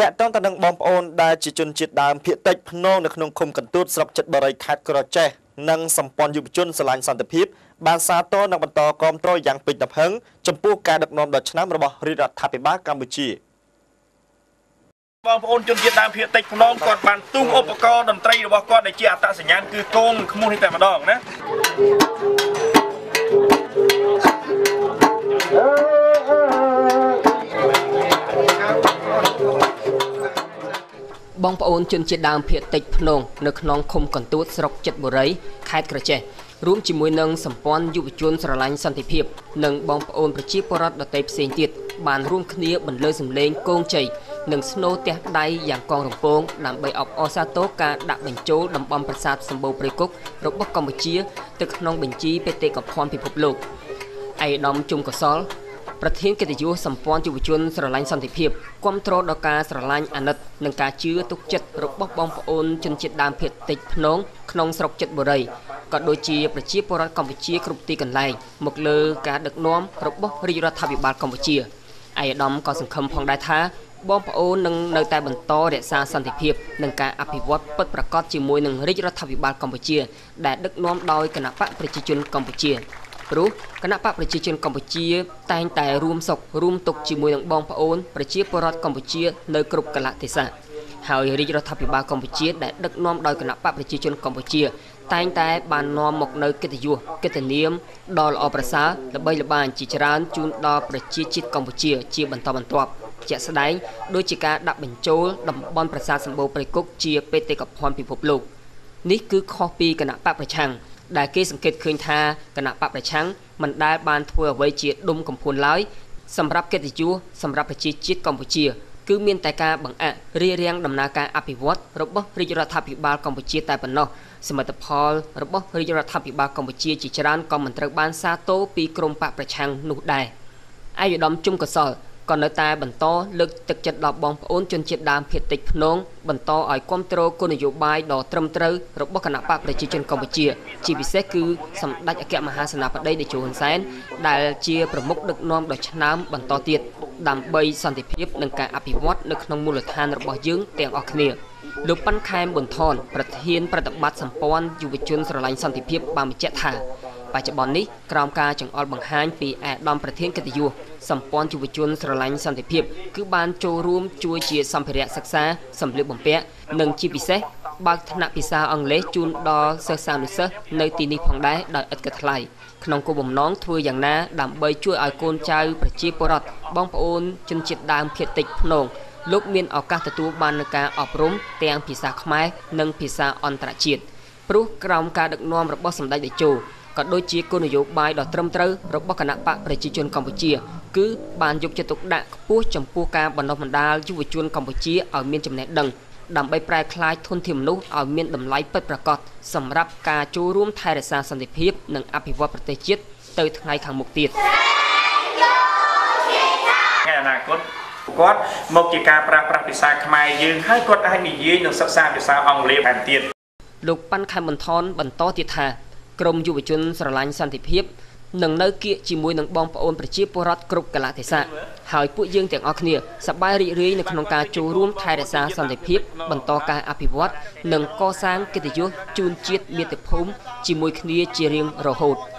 តកតងទៅនឹងបងប្អូនដែលជាជនជាតិដើមភាគតិចភ្នងនៅក្នុងឃុំកន្ទួតស្រុកចិត្តបរិយខេត្តក្រចេះនិងសម្ព័ន្ធយុវជនស្រឡាញ់សន្តិភាពបានសាទរនិងបន្តគាំទ្រយ៉ាងពេញទំហឹងចំពោះការដឹកនាំដ៏ឆ្នើមរបស់រាជរដ្ឋាភិបាលកម្ពុជាបងប្អូនជនជាតិដើមភាគតិចភ្នំគាត់បានទូងឧបករណ៍តន្ត្រីរបស់គាត់ដែលជាអត្តសញ្ញាណគឺគងខ្មោះនេះតែម្ដងណា បងប្អូនជនជាតិដើមភាគតិចភ្នងនៅក្នុងឃុំកន្ទួតស្រុកចិត្តបុរីខេត្តក្រចេះរួមជាមួយនឹងសម្ព័ន្ធយុវជនស្រឡាញ់សន្តិភាព និងបងប្អូនប្រជាពលរដ្ឋដទៃផ្សេងទៀតបានរួមគ្នាបន្លឺសម្លេងគងជ័យនិងស្នូទះដៃយ៉ាងកងរំពងដើម្បីអបអរសាទរការដាក់បញ្ចូលតំបន់ប្រាសាទសម្បូរព្រៃគុករបស់កម្ពុជាទៅក្នុងបញ្ជីបេតិកភណ្ឌពិភពលោកឯកឧត្តមជុំកសល ប្រធានកិត្តិយសសម្ព័ន្ធយុវជនស្រឡាញ់សន្តិភាពគ្រប់គ្រងដល់ការស្រឡាញ់អាណិតនិងការជឿទុកចិត្តរបស់បងប្អូនជនជាតិដើមភាគតិចភ្នងក្នុងស្រុកចិត្តបុរីក៏ដូចជាប្រជាពលរដ្ឋកម្ពុជាគ្រប់ទីកន្លែងមកលើការដឹកនាំរបស់រាជរដ្ឋាភិបាលកម្ពុជាឯកឧត្តមក៏សង្ឃឹមផងដែរថាបងប្អូននឹងនៅតែបន្តរក្សាសន្តិភាពនិងការអភិវឌ្ឍពិតប្រាកដជាមួយនឹងរាជរដ្ឋាភិបាលកម្ពុជា ដែលដឹកនាំដោយគណៈបកប្រជាជនកម្ពុជា ព្រោះគណៈបកប្រជាជនកម្ពុជា តែងតែរួមសុខរួមទុក្ខជាមួយនឹងបងប្អូនប្រជាពលរដ្ឋកម្ពុជានៅគ្រប់កលៈទេសៈហើយរាជរដ្ឋាភិបាលកម្ពុជាដែលដឹកនាំដោយគណៈបកប្រជាជនកម្ពុជា តែងតែបាននាំមកនៅកិត្តិយសកិត្តិនាមដ៏ល្អប្រសើរល្បីល្បាញជាច្រើនជូនដល់ប្រជាជាតិកម្ពុជា ជាបន្តបន្ទាប់ជាក់ស្ដែងដូចជាការដាក់បញ្ចូលតំបន់ប្រាសាទសម្បូរព្រៃគុកជាបេតិកភណ្ឌពិភពលោកនេះគឺខុសពីគណៈបកប្រឆាំង ដែលគេសង្កេតឃើញថាគណៈបកប្រឆាំងមិនដែលបានធ្វើអ្វីជាដុំកំភួនឡើយសម្រាប់កិត្តិយសសម្រាប់ប្រជាជាតិកម្ពុជា គឺមានតែការបង្អាក់រារាំងដំណើរការអភិវឌ្ឍរបស់រាជរដ្ឋាភិបាលកម្ពុជាតែប៉ុណ្ណោះសមិទ្ធផលរបស់រាជរដ្ឋាភិបាលកម្ពុជាជាច្រើនក៏មិនត្រូវបានសាទរពីក្រមបកប្រឆាំងនោះដែរឯកឧត្តមជុំកសល ក៏នៅតែបន្តលើកទឹកចិត្តដល់បងប្អូនជនជាតិដើមភាគតិចភ្នងបន្តឲ្យគ្រប់គ្រងគោលនយោបាយដ៏ត្រឹមត្រូវរបស់គណៈបកប្រជាជនកម្ពុជា ជាពិសេសគឺសម្ដេចអគ្គមហាសេនាបតីតេជោហ៊ុនសែនដែលជាប្រមុខដឹកនាំដ៏ឆ្នើមបន្តទៀតដើម្បីសន្តិភាពនិងការអភិវឌ្ឍនៅក្នុងមូលដ្ឋានរបស់យើងទាំងអស់គ្នាលោកប៉ាន់ខែមប៊ុនថនប្រធានប្រតិបត្តិសម្ព័ន្ធយុវជនស្រឡាញ់សន្តិភាពបានបញ្ជាក់ថា បច្ចុប្បន្ននេះក្រោមការចង្អុលបង្ហាញពីអាដាមប្រធានកិត្តិយសសម្ព័ន្ធយុវជនស្រឡាញ់សន្តិភាព គឺបានចូលរួមជួយជាសម្ភារៈសិក្សាសម្លៀកបំពាក់និងជាពិសេសបើកថ្នាក់ភាសាអង់គ្លេសជូនដល់សិស្សានុសិស្សនៅទីនេះផងដែរដោយឥតគិតថ្លៃក្នុងគោលបំណងធ្វើយ៉ាងណាដើម្បីជួយឲ្យកូនចៅប្រជាពលរដ្ឋបងប្អូនជនជាតិដើមភាគតិចភ្នងលោកមានឱកាសទទួលបាននូវការអប់រំទាំងភាសាខ្មែរនិងភាសាអន្តរជាតិព្រោះក្រោមការដឹកនាំរបស់សម្ដេចតេជោ ក៏ដូចជាគោលនយោបាយដ៏ត្រឹមត្រូវរបស់គណៈបកប្រជាជនកម្ពុជា គឺបានយកចិត្តទុកដាក់ខ្ពស់ចំពោះការបណ្ដុះបណ្ដាលយុវជនកម្ពុជាឲ្យមានចំណេះដឹងដើម្បីប្រែក្លាយធនធានមនុស្សឲ្យមានតម្លៃពិតប្រាកដសម្រាប់ការចូលរួមថែរក្សាសន្តិភាព និងអភិវឌ្ឍប្រទេសជាតិទៅថ្ងៃខាងមុខទៀតថ្ងៃអនាគតគាត់មកជាការប្រាស់ប្រាស់ភាសាខ្មែរយើងហើយគាត់អាចនិយាយនិងសិក្សាភាសាអង់គ្លេសថែមទៀតលោកប៉ាន់ខែបន្ថនបន្តទៀតថា ក្រមយុវជនស្រឡាញ់សន្តិភាពនឹងនៅគៀកជាមួយនឹងបងប្អូនប្រជាពលរដ្ឋគ្រប់កលៈទេសៈហើយពួកយើងទាំងអស់គ្នាសប្បាយរីករាយនៅក្នុងការចូលរួមថែរក្សាសន្តិភាពបន្តការអភិវឌ្ឍនិងកសាងកិត្តិយសជូនជាតិមាតុភូមិជាមួយគ្នាជារៀងរហូត។